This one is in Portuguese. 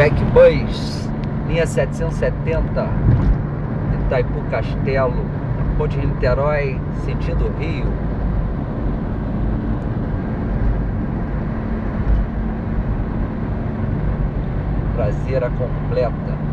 Beck Bus, linha 770, Itaipu Castelo, Ponte de Niterói, sentido Rio. Traseira completa.